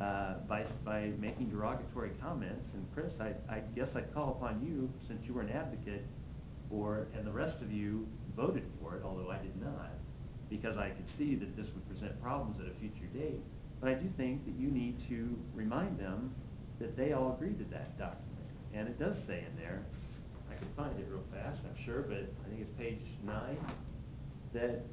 uh, by, by making derogatory comments. And Chris, I, I guess I'd call upon you, since you were an advocate for, and the rest of you voted for it, although I did not, because I could see that this would present problems at a future date. But I do think that you need to remind them that they all agreed to that document. And it does say in there, I can find it real fast, I'm sure, but I think it's page nine, that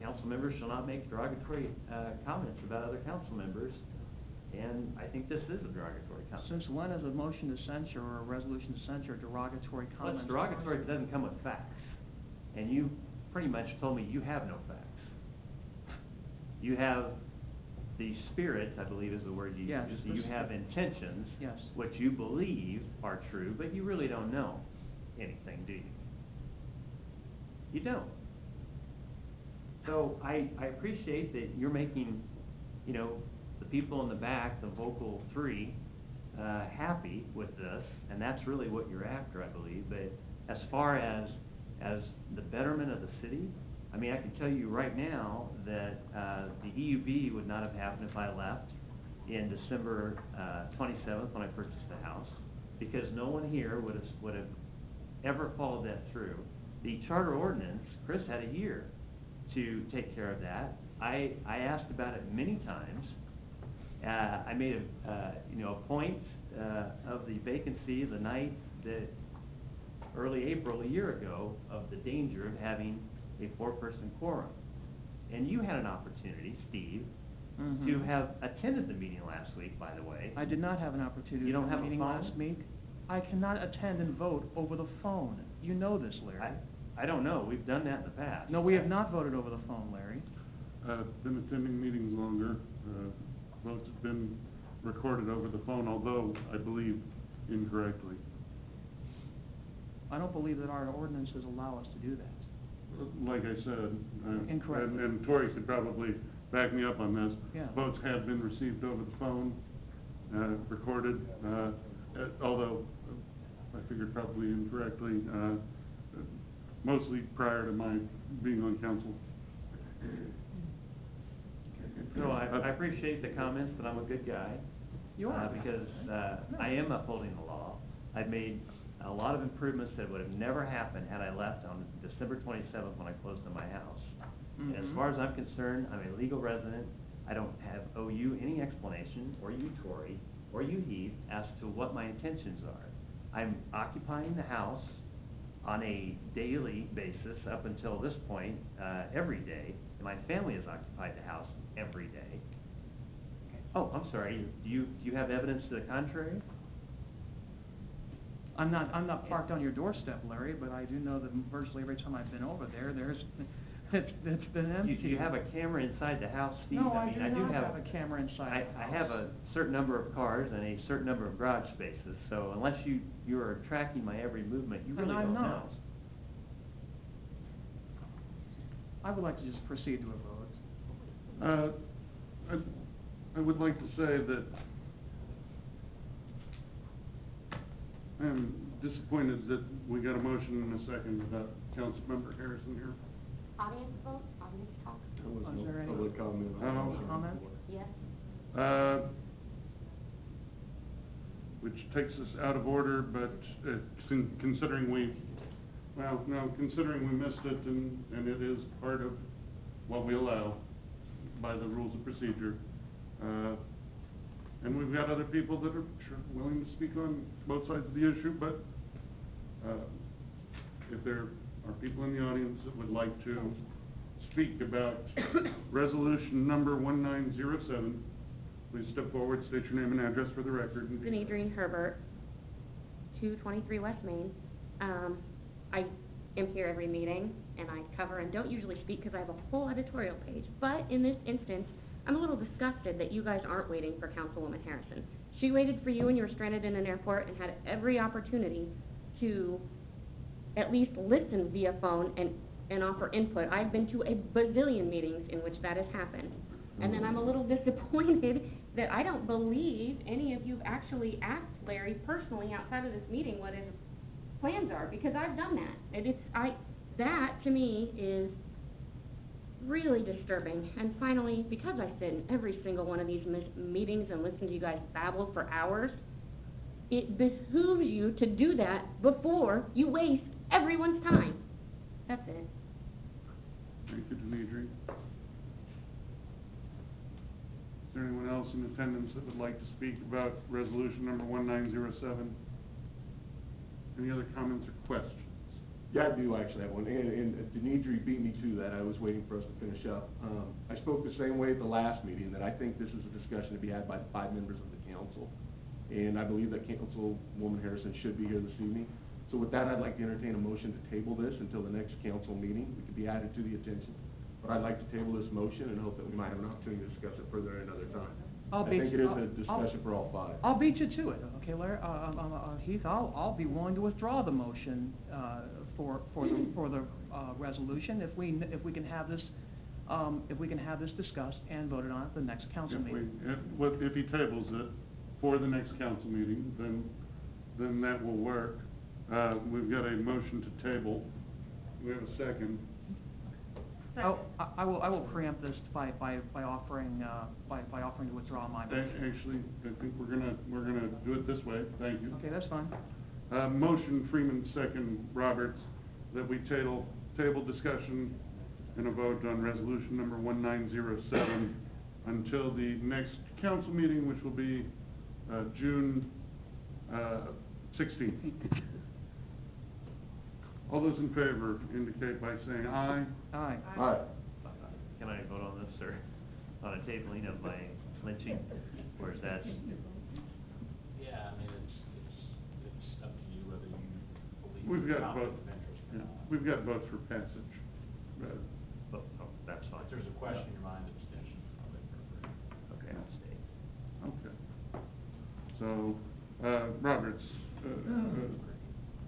council members shall not make derogatory, uh, comments about other council members. And I think this is a derogatory comment. Since when is a motion to censure or a resolution to censure derogatory Well, comments? it's derogatory it doesn't come with facts. And you pretty much told me you have no facts. You have the spirit, I believe is the word you Yes, used. You have intentions. Yes. What you believe are true, but you really don't know anything, do you? You don't. So I, I appreciate that you're making, you know, the people in the back, the vocal three, uh, happy with this, and that's really what you're after, I believe, but as far as, as the betterment of the city, I mean, I can tell you right now that, uh, the EUB would not have happened if I left in December, uh, twenty-seventh, when I purchased the house, because no one here would have, would have ever followed that through. The charter ordinance, Chris had a year to take care of that. I, I asked about it many times. Uh, I made a, uh, you know, a point, uh, of the vacancy the night that, early April, a year ago, of the danger of having a four-person quorum. And you had an opportunity, Steve, to Mhm. have attended the meeting last week, by the way. I did not have an opportunity You don't for have a meeting phone? last week. I cannot attend and vote over the phone. You know this, Larry. I, I don't know, we've done that in the past. No, we have not voted over the phone, Larry. Uh, been attending meetings longer, uh, votes have been recorded over the phone, although I believe incorrectly. I don't believe that our ordinances allow us to do that. Like I said, uh, Incorrectly. and, and Tory could probably back me up on this. Yeah. Votes have been received over the phone, uh, recorded, uh, uh, although uh, I figured probably incorrectly, uh, mostly prior to my being on council. No, I, I appreciate the comments, but I'm a good guy. You are. uh, Because, uh, I am upholding the law. I've made a lot of improvements that would have never happened had I left on December twenty-seventh when I closed on my house. And as Mhm. far as I'm concerned, I'm a legal resident. I don't have, owe you any explanation, or you, Tory, or you, Heath, as to what my intentions are. I'm occupying the house on a daily basis up until this point, uh, every day. My family has occupied the house every day. Oh, I'm sorry, do you, do you have evidence to the contrary? I'm not, I'm not parked on your doorstep, Larry, but I do know that virtually every time I've been over there, there's, it's, it's been You, empty. do you have a camera inside the house, Steve? No, I mean, do not have a camera inside I, the I have house. a certain number of cars and a certain number of garage spaces, so unless you, you are tracking my every movement, you And really I'm don't know. not. I would like to just proceed to a vote. Uh, I, I would like to say that I am disappointed that we got a motion in a second without Councilmember Harrison here. Audience vote, audience talk, There was Is no there any public comment Uh, motion comment? yes. Uh, which takes us out of order, but uh, con- considering we, well, no, considering we missed it and, and it is part of what we allow by the rules of procedure. Uh, and we've got other people that are sure willing to speak on both sides of the issue, but, uh, if there are people in the audience that would like to speak about resolution number one nine zero seven, please step forward, state your name and address for the record. and- Danedri Herbert, two twenty-three West Main. Um, I am here every meeting, and I cover and don't usually speak because I have a whole editorial page. But in this instance, I'm a little disgusted that you guys aren't waiting for Councilwoman Harrison. She waited for you when you were stranded in an airport and had every opportunity to at least listen via phone and, and offer input. I've been to a bazillion meetings in which that has happened. And then I'm a little disappointed that I don't believe any of you've actually asked Larry personally outside of this meeting what his plans are, because I've done that. And it's, I, that to me is really disturbing. And finally, because I sit in every single one of these meetings and listen to you guys babble for hours, it behooves you to do that before you waste everyone's time. That's it. Thank you, Danedri. Is there anyone else in attendance that would like to speak about resolution number one nine zero seven? Any other comments or questions? I do actually have one, and, and Danedri beat me to that, I was waiting for us to finish up. Um, I spoke the same way at the last meeting, that I think this is a discussion to be had by the five members of the council. And I believe that Councilwoman Harrison should be here this evening. So with that, I'd like to entertain a motion to table this until the next council meeting, it could be added to the attention. But I'd like to table this motion and hope that we might have an opportunity to discuss it further at another time. I'll I beat think it you- is I'll- a discussion for all five. I'll beat you to it, okay, Larry, uh, um, um, uh, Heath, I'll, I'll be willing to withdraw the motion, uh, for, for the, for the, uh, resolution, if we, if we can have this, um, if we can have this discussed and voted on at the next council If we, meeting. if, what, if he tables it for the next council meeting, then, then that will work. Uh, we've got a motion to table. We have a second. Oh, I, I will, I will preempt this by, by, by offering, uh, by, by offering to withdraw my A- motion. Actually, I think we're gonna, we're gonna do it this way, thank you. Okay, that's fine. Uh, motion Freeman, second Roberts, that we table, table discussion and a vote on resolution number one nine zero seven until the next council meeting, which will be, uh, June, uh, sixteenth. All those in favor indicate by saying aye. Aye. Aye. Can I vote on this, or on a tabling of my lynching, or is that? Yeah, I mean, it's, it's, it's up to you whether you believe We've got both, conflict of interest or yeah, not. we've got votes for passage. Oh, oh, that's fine. If there's a question in your mind, abstention is probably appropriate. Okay, I'll stay. Okay. So, uh, Roberts, uh, uh,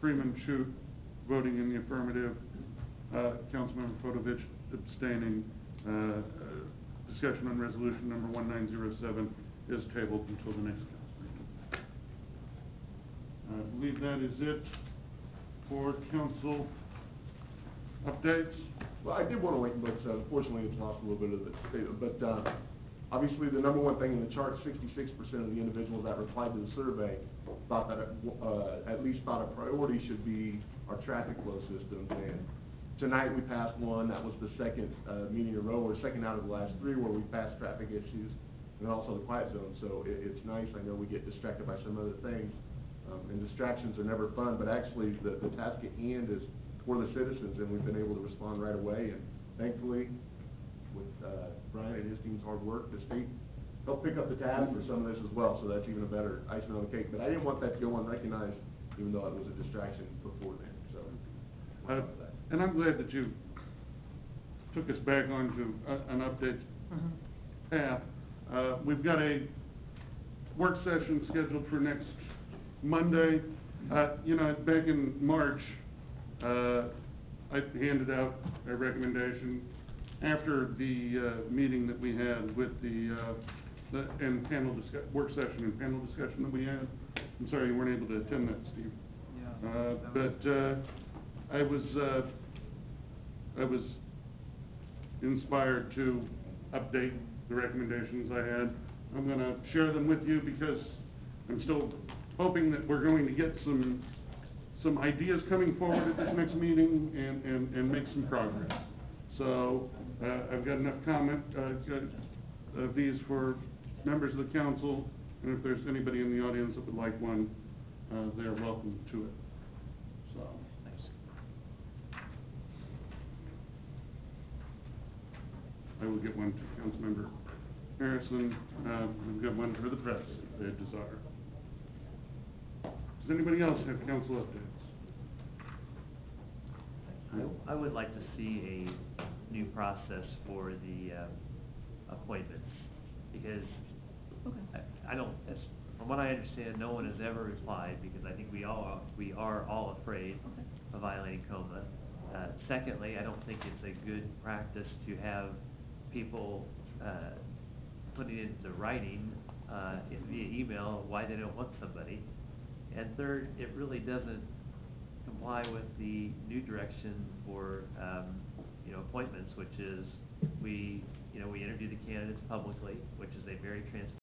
Freeman, Shute, voting in the affirmative, uh, Councilmember Fotovich abstaining, uh, uh, discussion on resolution number one nine zero seven is tabled until the next council meeting. I believe that is it for council updates. Well, I did want to wait, but uh, unfortunately, it's lost a little bit of it. But, uh, obviously, the number one thing in the chart, sixty-six percent of the individuals that replied to the survey thought that, uh, at least thought a priority should be our traffic flow systems. And tonight, we passed one, that was the second, uh, meeting in a row, or second out of the last three where we passed traffic issues, and also the quiet zone. So it, it's nice, I know we get distracted by some other things, um, and distractions are never fun, but actually, the, the task at hand is for the citizens, and we've been able to respond right away, and thankfully, with, uh, Brian and his team's hard work, the state helped pick up the tab for some of this as well, so that's even a better icing on the cake, but I didn't want that to go unrecognized, even though it was a distraction before then, so. Uh, and I'm glad that you took us back onto a- an update Mhm. path. Uh, we've got a work session scheduled for next Monday. Uh, you know, back in March, uh, I handed out a recommendation after the, uh, meeting that we had with the, uh, the, and panel discuss, work session and panel discussion that we had. I'm sorry you weren't able to attend that, Steve. Yeah. Uh, that was- but, uh, I was, uh, I was inspired to update the recommendations I had. I'm gonna share them with you because I'm still hoping that we're going to get some, some ideas coming forward at this next meeting and, and, and make some progress. So, uh, I've got enough comment, uh, uh, of these for members of the council, and if there's anybody in the audience that would like one, uh, they're welcome to it, so. I will get one to Councilmember Harrison, uh, I've got one for the press, if they desire. Does anybody else have council updates? I, I would like to see a new process for the, uh, appointments, because I, I don't, as, from what I understand, no one has ever replied, because I think we all, are- we are all afraid of violating KOMA. Uh, secondly, I don't think it's a good practice to have people, uh, putting into writing, uh, via email why they don't want somebody. And third, it really doesn't comply with the new direction for, um, you know, appointments, which is we, you know, we interview the candidates publicly, which is a very transparent